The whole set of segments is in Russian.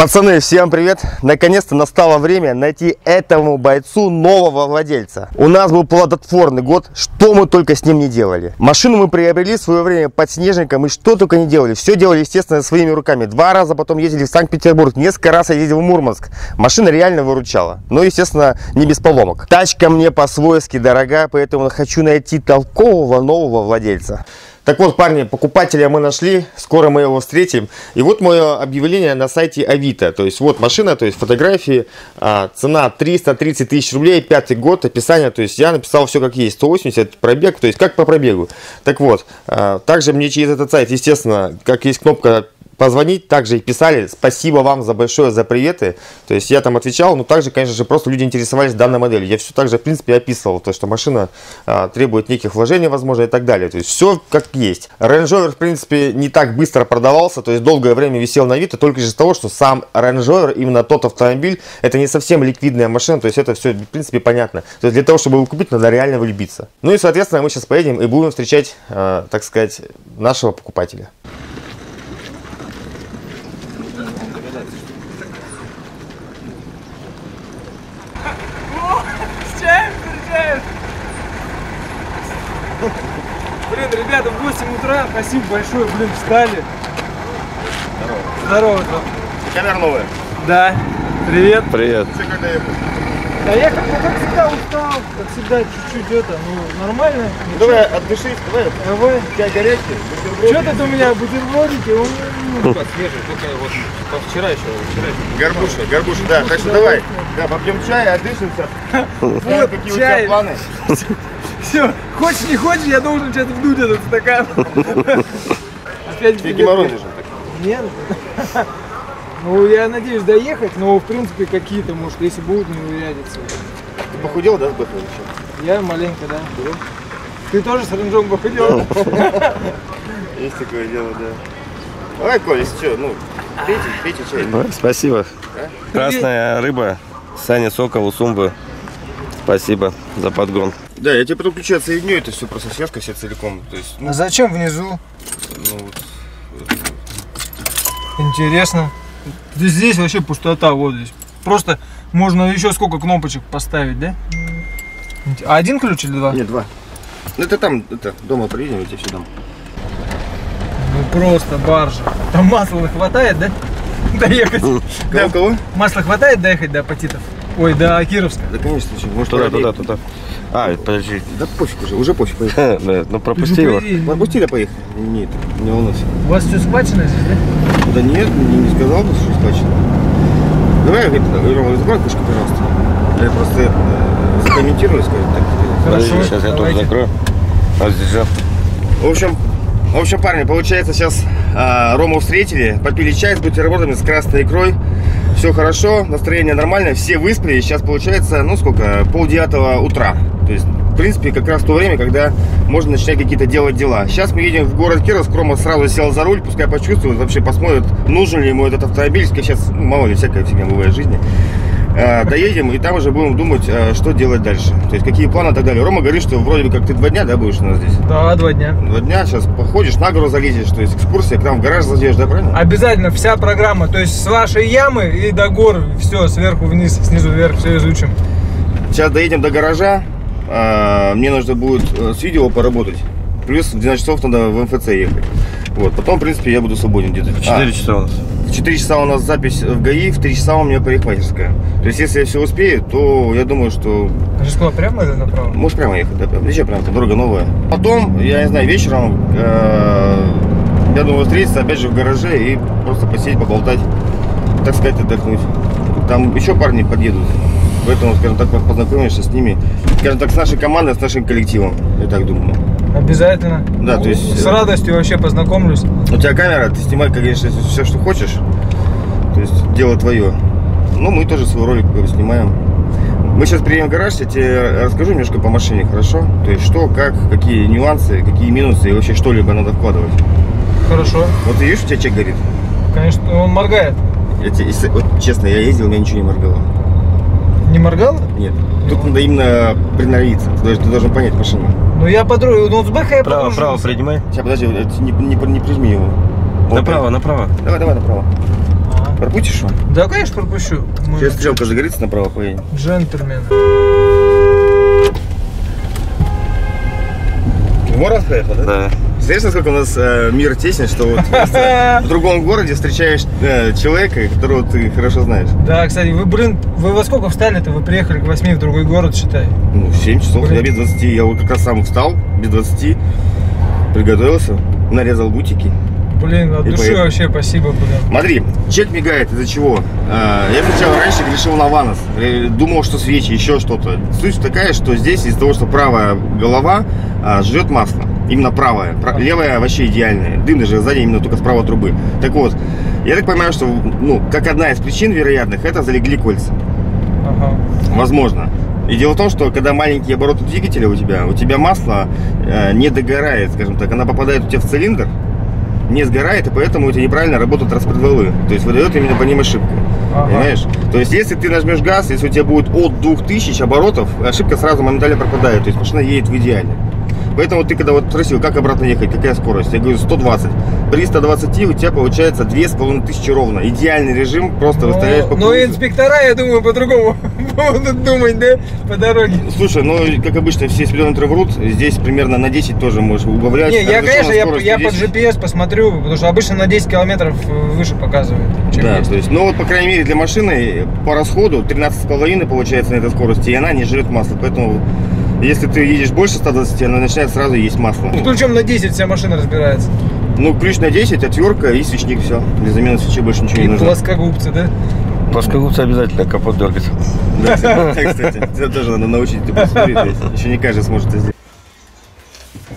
Пацаны, всем привет! Наконец-то настало время найти этому бойцу нового владельца. У нас был плодотворный год, что мы только с ним не делали. Машину мы приобрели в свое время под снежником и что только не делали. Все делали, естественно, своими руками. Два раза потом ездили в Санкт-Петербург, несколько раз я ездил в Мурманск. Машина реально выручала. Но, естественно, не без поломок. Тачка мне по-свойски дорога, поэтому хочу найти толкового нового владельца. Так вот, парни, покупателя мы нашли, скоро мы его встретим. И вот мое объявление на сайте Авито. То есть вот машина, то есть фотографии, а, цена 330 тысяч рублей, пятый год, описание. То есть я написал все как есть, 180 пробег, то есть как по пробегу. Так вот, а, также мне через этот сайт, естественно, как есть кнопка позвонить, также и писали. Спасибо вам за большое, за приветы. То есть я там отвечал, но также, конечно же, просто люди интересовались данной моделью. Я все также, в принципе, описывал, то, что машина а, требует неких вложений, возможно, и так далее. То есть все как есть. Range Rover, в принципе, не так быстро продавался, то есть долгое время висел на Авито, только из-за того, что сам Range Rover, именно тот автомобиль, это не совсем ликвидная машина, то есть это все, в принципе, понятно. То есть для того, чтобы его купить, надо реально влюбиться. Ну и, соответственно, мы сейчас поедем и будем встречать, а, так сказать, нашего покупателя. С чаем встречаешь? Блин, ребята, в 8 утра, спасибо большое, блин, встали. Здорово. Здорово, Том. Камера новая. Да, привет. Привет. Все когда ехать? Да я как, ну, как всегда устал, как всегда чуть-чуть это, ну, нормально. Давай, отдышись, давай. Давай. Чай горячий, Что тут у меня, бутербродики? М, свежий, только вот вчера еще, вчера еще. Горбуша, горбуша, да. Так что давай, да, попьем чай, отдышимся. Знаем, какие у тебя чай. планы. Все, хочешь не хочешь, я должен что-то вдуть этот стакан. Опять же. Нет. Ну, я надеюсь доехать, но, в принципе, какие-то, может, если будут, не урядятся. Ты похудел, да, с еще? Я маленько, да. Ты тоже с ренжом похудел? Есть такое дело, да. Давай, Коля, если что, ну, пейте, пейте чай. Спасибо. Красная рыба, Саня Сокол, Усумба. Спасибо за подгон. Да, я тебе потом ключи отсоединю, это все просто связка вся целиком. То есть, ну, А зачем внизу? ну, вот. Интересно. Здесь, вообще пустота, вот здесь. Просто можно еще сколько кнопочек поставить, да? А один ключ или два? Нет, два. Ну, это там, это, дома приедем, я тебе все дам. Ну просто баржа. Там масла хватает, да? Доехать. Да, у кого? Масла хватает доехать до Апатитов? Ой, до Кировска. Да, конечно, что, может, Туда, туда, туда. А, подожди. Да пофиг уже, уже пофиг, поехали. Да, Ну пропусти его. Ну, Отпусти, да поехали. Нет, не волнуйся. У вас все схвачено здесь, да? Да нет, не, не сказал бы, что схвачено. Давай, Рома, закрой крышку, пожалуйста. Я просто э, скомментирую, скажу так. Подожди, Хорошо, сейчас я тоже закрою. А здесь же. В общем, в общем, парни, получается, сейчас а, Рому встретили, попили чай с бутербродами, с красной икрой. Все хорошо, настроение нормальное, все выспали. Сейчас получается, ну сколько, пол девятого утра. То есть, в принципе, как раз то время, когда можно начинать какие-то делать дела. Сейчас мы едем в город Кировск, Рома сразу сел за руль, пускай почувствует, вообще посмотрит, нужен ли ему этот автомобиль. Сейчас, ну, мало ли, всякая фигня бывает в жизни. А, доедем, и там уже будем думать, а, что делать дальше. То есть, какие планы и так далее. Рома говорит, что вроде бы как ты два дня, да, будешь у нас здесь? Да, два дня. Два дня, сейчас походишь, на гору залезешь, то есть экскурсия, к нам в гараж зайдешь, да, правильно? Обязательно вся программа, то есть с вашей ямы и до гор, все, сверху вниз, снизу вверх, все изучим. Сейчас доедем до гаража, а, мне нужно будет э, с видео поработать. Плюс в 12 часов надо в МФЦ ехать. Вот, потом, в принципе, я буду свободен где-то. А, 4 часа у нас. В 4 часа у нас запись в ГАИ, в 3 часа у меня парикмахерская. То есть, если я все успею, то я думаю, что Рискнула прямо или направо? можешь прямо ехать. Да, Езжай прямо, дорога новая. Потом, я не знаю, вечером, э, я думаю, встретиться опять же в гараже и просто посидеть, поболтать, так сказать, отдохнуть. Там еще парни подъедут. Поэтому, скажем так, познакомишься с ними. Скажем так, с нашей командой, с нашим коллективом. Я так думаю. Обязательно. Да, то есть, С э, радостью вообще познакомлюсь. У тебя камера, ты снимай, конечно, все, что хочешь. То есть дело твое. Но мы тоже свой ролик снимаем. Мы сейчас приедем в гараж, я тебе расскажу немножко по машине, хорошо? То есть что, как, какие нюансы, какие минусы и вообще что-либо надо вкладывать. Хорошо. Вот ты видишь, у тебя чек горит? Конечно, он моргает. Я тебе, вот, честно, я ездил, у меня ничего не моргало. Не моргал? Нет. Тут надо именно приноровиться. Ты должен, ты должен понять машину. Ну я подру... Ну с Бэха я Право, подружился. право, принимай. Сейчас, подожди, не, не, не прижми его. Вот, Направо, направо. Давай, давай, направо. Ага. Пропустишь его? Да, конечно, пропущу. Мы Сейчас стрелка загорится, направо поедем. джентльмены. В город поехал, да? Да. Знаешь, насколько у нас э, мир тесен, что вот в другом городе встречаешь э, человека, которого ты хорошо знаешь. Да, кстати, вы, блин, вы во сколько встали-то? Вы приехали к 8 в другой город, считай. Ну, 7 часов, Блин. я без 20. Я вот как раз сам встал, без 20, приготовился, нарезал бутики. Блин, от И души поехали. вообще спасибо, блин. Смотри, чек мигает из-за чего? А, Я сначала раньше грешил на ванос, э, думал, что свечи, еще что-то. Суть такая, что здесь из-за того, что правая голова а, жрет масло, именно правая, Пра- левая вообще идеальная, дым даже сзади именно только с правой трубы. Так вот, я так понимаю, что, ну, как одна из причин вероятных, это залегли кольца. Ага. Возможно. И дело в том, что когда маленькие обороты двигателя у тебя, у тебя масло э, не догорает, скажем так, она попадает у тебя в цилиндр, не сгорает, и поэтому у тебя неправильно работают распредвалы. То есть выдает именно по ним ошибку. Ага. Понимаешь? То есть если ты нажмешь газ, если у тебя будет от 2000 оборотов, ошибка сразу моментально пропадает. То есть машина едет в идеале. Поэтому ты когда вот спросил, как обратно ехать, какая скорость? Я говорю, 120. При 120 у тебя получается 2500 ровно. Идеальный режим, просто выставляешь по Ну, ну, инспектора, я думаю, по-другому будут думать, да, по дороге. Слушай, ну, как обычно, все спидометры врут. Здесь примерно на 10 тоже можешь убавлять. Не, я, конечно, я, я под 10. GPS посмотрю, потому что обычно на 10 километров э, выше показывает, Да, есть. то есть, ну вот, по крайней мере, для машины по расходу 13,5 получается на этой скорости, и она не жрет масло. Поэтому, если ты едешь больше 120, она начинает сразу есть масло. Ключом на 10 вся машина разбирается. Ну, ключ на 10, отвертка и свечник, все. Для замены свечи больше ничего И не нужно. плоскогубцы, да? Плоскогубцы обязательно, капот дергать. Да, кстати, тебя тоже надо научить, ты посмотри, еще не каждый сможет это сделать.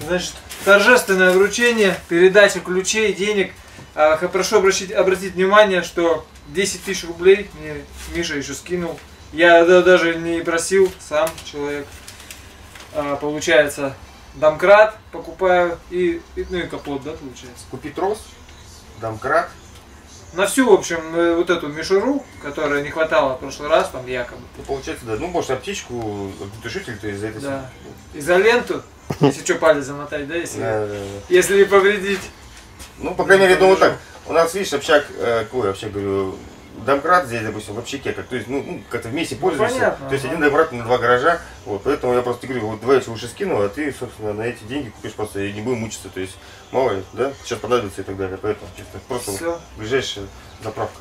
Значит, торжественное вручение, передача ключей, денег. А, прошу обратить, обратить внимание, что 10 тысяч рублей мне Миша еще скинул. Я да- даже не просил, сам человек. А, получается, домкрат покупаю и, и- ну и капот, да, получается. Купи трос, домкрат. На всю, в общем, э, вот эту мишуру, которая не хватало в прошлый раз, там якобы. Ну, получается, да. Ну, может, аптечку, тушитель, то есть за это Да. Изоленту, если что, палец замотать, да, если, Да, да, да. если не повредить. Ну, по крайней мере, думаю так. У нас, видишь, общак, э, какой вообще, говорю, домкрат здесь, допустим, в общаке, как, то есть, ну, ну, как-то вместе пользуешься. понятно, то есть, ага. один домкрат на два гаража, вот, поэтому я просто говорю, вот, давай я тебе лучше скину, а ты, собственно, на эти деньги купишь просто, и не будем мучиться, то есть, мало ли, да, сейчас понадобится и так далее, поэтому, чисто, просто вот ближайшая заправка.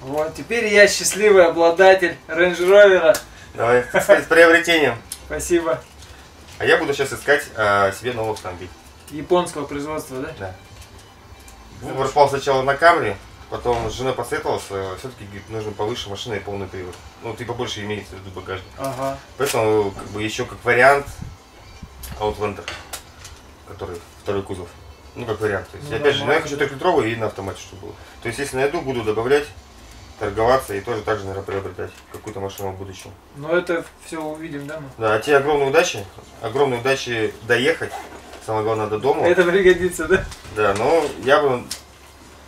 Вот, теперь я счастливый обладатель Range Rover. Давай, с приобретением. Спасибо. А я буду сейчас искать а, себе новый автомобиль. Японского производства, да? Да. Выбор пал сначала на Камри, потом с женой посоветовался, все-таки нужно повыше машина и полный привод. Ну, ты побольше имеется в виду багажник. Ага. Поэтому, как бы, еще как вариант Outlander, который второй кузов. Ну, как вариант. То есть, Ну, опять же, но я нормально. хочу трехлитровый и на автомате, чтобы было. То есть, если найду, буду добавлять, торговаться и тоже так же, наверное, приобретать какую-то машину в будущем. Но это все увидим, да? мы? Да, а тебе огромной удачи, огромной удачи доехать, самое главное, до дома. Это пригодится, да? Да, но я бы...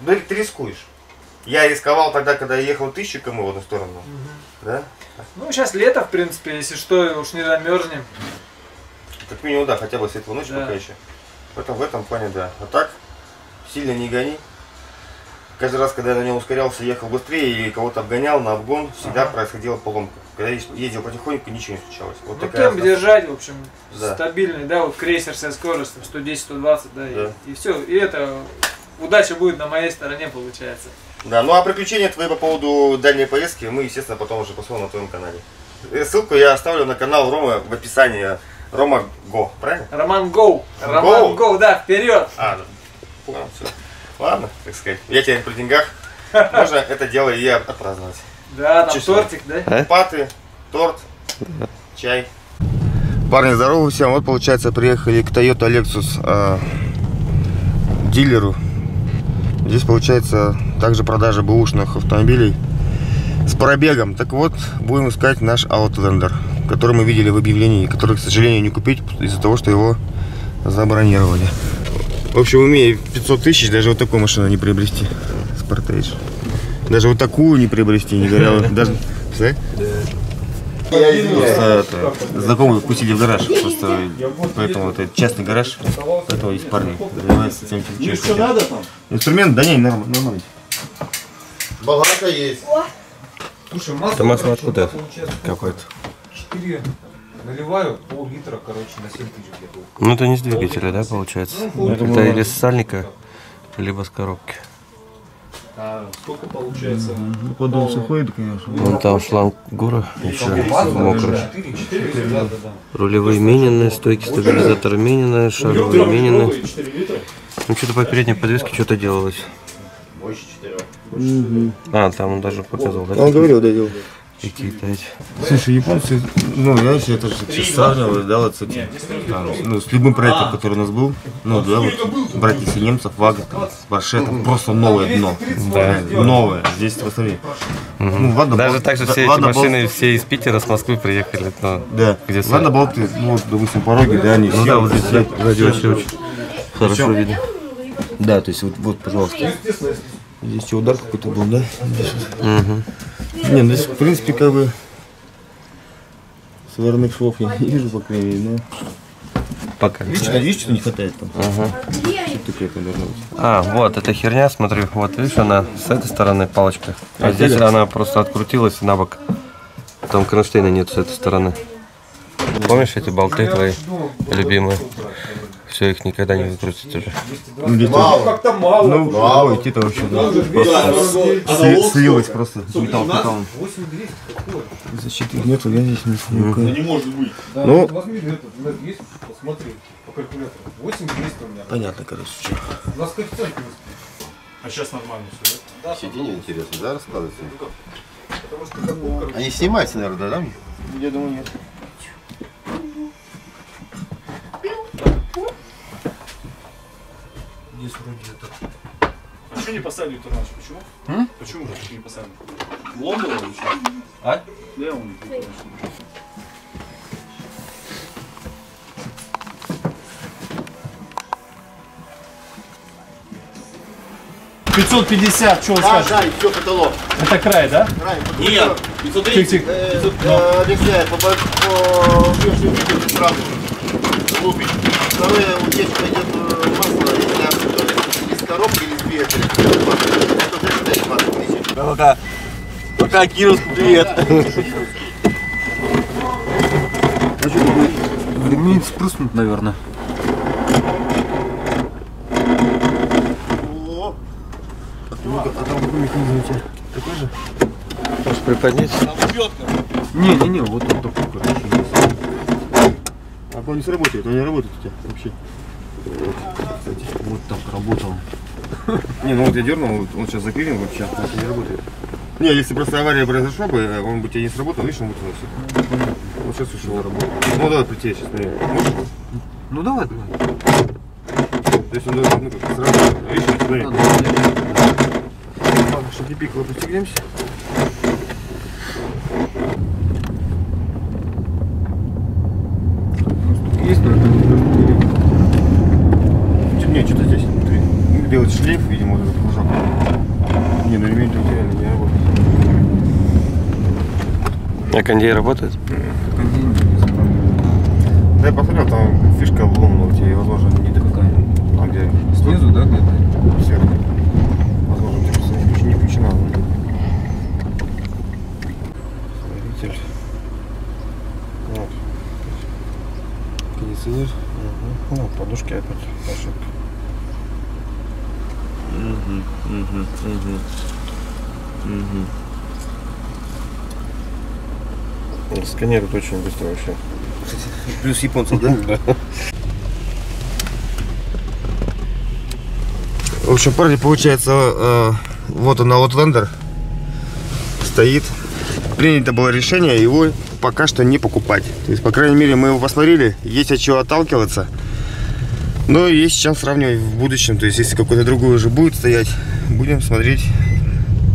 Да ты рискуешь. Я рисковал тогда, когда я ехал тысячу км в одну сторону. Да? Ну, сейчас лето, в принципе, если что, уж не замерзнем. Как минимум, да, хотя бы светлой ночи Да. пока еще. Поэтому в этом плане, да. А так, сильно не гони. Каждый раз, когда я на нем ускорялся, ехал быстрее или кого-то обгонял на обгон, всегда Ага. происходила поломка. Когда я ездил потихоньку, ничего не случалось. Вот Ну, темп держать, в общем, Да. стабильный, да, вот крейсерская скорость, там, 110-120, да, Да. И, и все. И это, удача будет на моей стороне, получается. Да, ну а приключения твои по поводу дальней поездки мы, естественно, потом уже посмотрим на твоем канале. Э, Ссылку я оставлю на канал Рома в описании. Рома Го, правильно? Роман Гоу. Роман Гоу, да, вперед. А, да. Понял, все. Ладно, так сказать. Я теперь при деньгах. Можно это дело и отпраздновать. Да, там Честно. тортик, да? Паты, торт, чай. Парни, здорово всем. Вот, получается, приехали к Toyota Lexus а, дилеру. Здесь, получается, также продажа бэушных автомобилей с пробегом. Так вот, будем искать наш Outlander, который мы видели в объявлении, который, к сожалению, не купить из-за того, что его забронировали. В общем, умея 500 тысяч, даже вот такую машину не приобрести. Sportage. Даже вот такую не приобрести, не говоря, даже... Представляешь? Просто это, знакомые пустили в гараж, просто поэтому это частный гараж, поэтому есть парни, занимаются тем, чем чешут. Инструмент, да не, норм- нормально. Болгарка есть. Слушай, масло, Это масло откуда получается, какое-то? 4 наливаю, пол-литра, короче, на 7 тысяч где-то. Ну это не с двигателя, да, получается? Ну, Это или с сальника, либо с коробки. А сколько получается? Подол сухой, конечно. Вон там шланг гура еще мокрый. 4, 4, да, да, да. Рулевые менены, стойки стабилизатора менены, шаровые менены. 4 литра? Ну что-то по передней подвеске что-то делалось. А, там он даже показывал, да? Он говорил, да, делал. Какие-то эти. Слушай, японцы, ну, я если это же сравниваю, да, вот с этим, там, ну, с любым проектом, который у нас был, ну, да, вот, брать если немцев, Вагнер, там, Порше, там просто новое дно. Да. Новое. Здесь посмотри. Ну, ладно, Даже бол- так же да, все эти ладно, бол- машины все из Питера, с Москвы приехали. но Да. Где Ладно, сами? болты, ну, вот, допустим, пороги, да, они Ну все да, вот здесь все- сзади вообще очень хорошо видно. Да, то есть вот, вот, пожалуйста. Здесь удар какой-то был, да? Мгм. Не, ну здесь, в принципе, как бы сварных швов я не вижу, по крайней мере, но... Пока. Видишь, видишь, что не хватает там? Ага. А, вот, эта херня, смотри, вот, видишь, она с этой стороны палочка. А здесь она просто открутилась на бок. Там кронштейна нет с этой стороны. Помнишь эти болты твои любимые? Все, их никогда не выкрутить уже. Ну, Мало. Как-то мало. Ну, ой, это вообще, да. Сли- слилось просто металл с металлом. 8200, какой? Защиты нету, я здесь не смогу. Не может быть. Да, Ну. возьми этот, есть, посмотри по калькулятору. 8200 у меня. Понятно, короче, что. У нас коэффициент. А сейчас нормально все, да? Сиденье интересно, да, раскладывается? Они снимаются, наверное, да? Я думаю, нет. Здесь вроде это. А что не поставили турнач? Почему? Почему же не поставили? Лом было или что? А? Да, он. Пятьсот пятьдесят, что вы Да, скажете? да, и все, потолок. Это край, да? Край, вот Нет, это, 530. э, э, Алексей, по, видео сразу лупить. Второе, утечка идет э, масло, если оттуда, из коробки или из двигателя. Это уже считай 20 тысяч. Пока, пока Кировску привет. Ремень спрыснут, наверное. О, Можешь приподнять? Не-не-не, вот он такой, короче, есть. А он не сработает, он не работает у тебя вообще. Вот так работал. Не, ну вот я дернул, он сейчас заклинил вообще, это не работает. Не, если просто авария произошла бы, э, он бы тебе не сработал, видишь, он все. Вот сейчас ушел работать. Ну давай прийти сейчас, смотри. Можешь? Ну давай, давай. То есть он должен, ну как, сработать. Видишь, смотри. Ладно, что пиково пристегнемся. Есть только Чё- Не, что-то здесь внутри. Ну, Делать шлейф, видимо, вот этот кружок. Не, ну ремень тут реально не работает. Кондей работает? Да я посмотрел, там фишка обломана у тебя, и, возможно, не до какая. А где? Снизу, да, где-то? Сверху. Возможно, ты просто не включ- не включена. Смотритель. Вот. Кондиционер. Угу. О, подушки опять. Ошибка. Угу, угу, угу. Сканирует очень быстро вообще. Плюс японцев, да? В общем, парни, получается, э, вот он, Outlander стоит. Принято было решение его пока что не покупать. То есть, по крайней мере, мы его посмотрели, есть от чего отталкиваться. Но есть чем сравнивать в будущем. То есть, если какой-то другой уже будет стоять, будем смотреть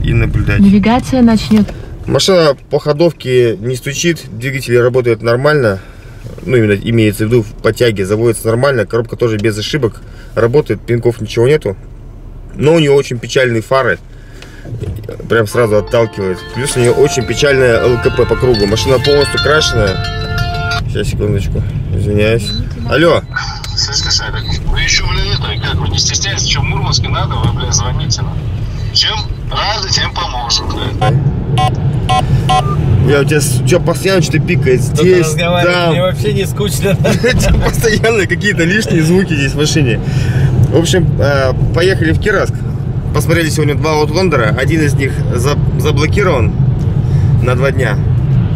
и наблюдать. Навигация начнет. Машина по ходовке не стучит, двигатель работает нормально. Ну, именно имеется в виду по тяге, заводится нормально. Коробка тоже без ошибок работает, пинков ничего нету. Но у нее очень печальные фары. Прям сразу отталкивает. Плюс у нее очень печальная ЛКП по кругу. Машина полностью крашеная. Сейчас, секундочку. Извиняюсь. Алло. Вы еще, блин, это, как вы, не стесняетесь, что в Мурманске надо, вы, блин, звоните нам. Чем? Рады, чем поможем. Я у тебя, что, постоянно что-то пикает здесь, там. вообще не скучно. Постоянно какие-то лишние звуки здесь в машине. В общем, э, поехали в Кираск. Посмотрели сегодня два аутлендера. Один из них за- заблокирован на два дня.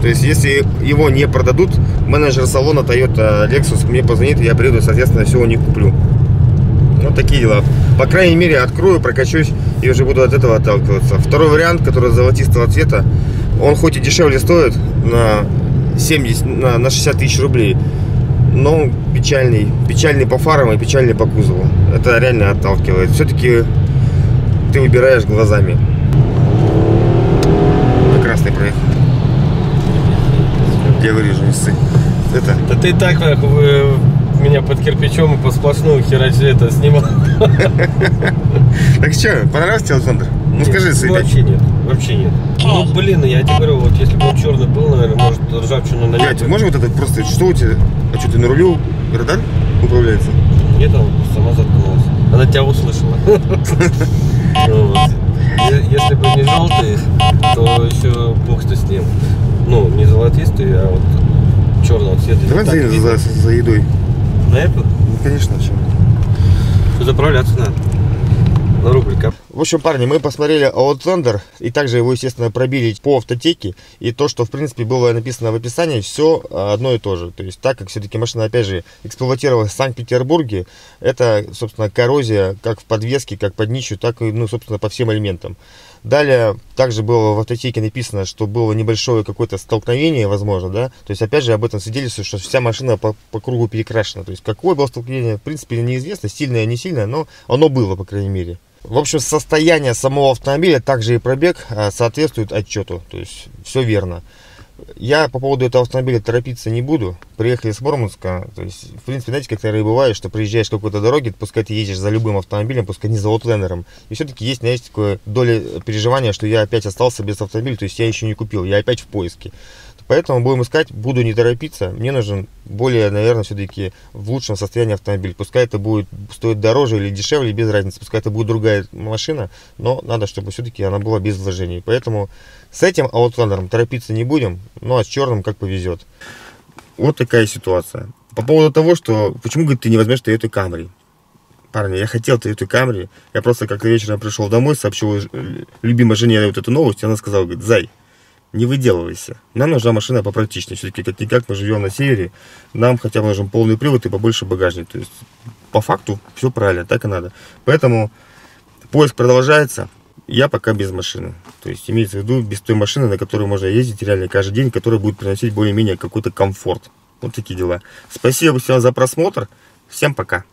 То есть, если его не продадут, менеджер салона Toyota Lexus мне позвонит, и я приеду, соответственно, все у них куплю. Вот такие дела. По крайней мере, открою, прокачусь и уже буду от этого отталкиваться. Второй вариант, который золотистого цвета, он хоть и дешевле стоит на 70, на, на 60 тысяч рублей, но печальный. Печальный по фарам и печальный по кузову. Это реально отталкивает. Все-таки ты выбираешь глазами. Красный проехал. Я вырежу, не ссы. Это, Да ты так нахуй меня под кирпичом и по сплошную херач это снимал. так что, понравился тебе Александр? Ну скажи, свои. Вообще нет, вообще нет. Ну блин, я тебе говорю, вот если бы он черный был, наверное, может ржавчину налить. можешь вот это просто, что у тебя? А что, ты на рулю радар управляется? Нет, она сама заткнулась. Она тебя услышала. Ну Если бы не желтый, то еще бог что с ним. Ну, не золотистый, а вот черного цвета. Давай за едой. На эту? Ну, конечно, чем. Заправляться надо. На рубль кап. В общем, парни, мы посмотрели Outlander и также его, естественно, пробили по автотеке. И то, что, в принципе, было написано в описании, все одно и то же. То есть, так как все-таки машина, опять же, эксплуатировалась в Санкт-Петербурге, это, собственно, коррозия как в подвеске, как под днищу, так и, ну, собственно, по всем элементам. Далее, также было в автотеке написано, что было небольшое какое-то столкновение, возможно, да. То есть, опять же, об этом свидетельствует, что вся машина по, по кругу перекрашена. То есть, какое было столкновение, в принципе, неизвестно, сильное, не сильное, но оно было, по крайней мере. В общем, состояние самого автомобиля, также и пробег а, соответствует отчету. То есть, все верно. Я по поводу этого автомобиля торопиться не буду. Приехали с Мурманска. То есть, в принципе, знаете, как наверное, бывает, что приезжаешь к какой-то дороге, пускай ты едешь за любым автомобилем, пускай не за Outlander'ом. И все-таки есть, знаете, такое доля переживания, что я опять остался без автомобиля, то есть я еще не купил, я опять в поиске. Поэтому будем искать, буду не торопиться. Мне нужен более, наверное, все-таки в лучшем состоянии автомобиль. Пускай это будет стоить дороже или дешевле, без разницы. Пускай это будет другая машина, но надо, чтобы все-таки она была без вложений. Поэтому с этим Outlander торопиться не будем, ну а с черным как повезет. Вот такая ситуация. По поводу того, что почему, говорит, ты не возьмешь Toyota Camry? Парни, я хотел Toyota Camry. Я просто как-то вечером пришел домой, сообщил э, любимой жене вот эту новость, и она сказала, говорит, Зай, не выделывайся. Нам нужна машина попрактичнее. Все-таки как-никак мы живем на севере. Нам хотя бы нужен полный привод и побольше багажник. То есть по факту все правильно, так и надо. Поэтому поиск продолжается. Я пока без машины. То есть имеется в виду без той машины, на которой можно ездить реально каждый день, которая будет приносить более-менее какой-то комфорт. Вот такие дела. Спасибо всем за просмотр. Всем пока.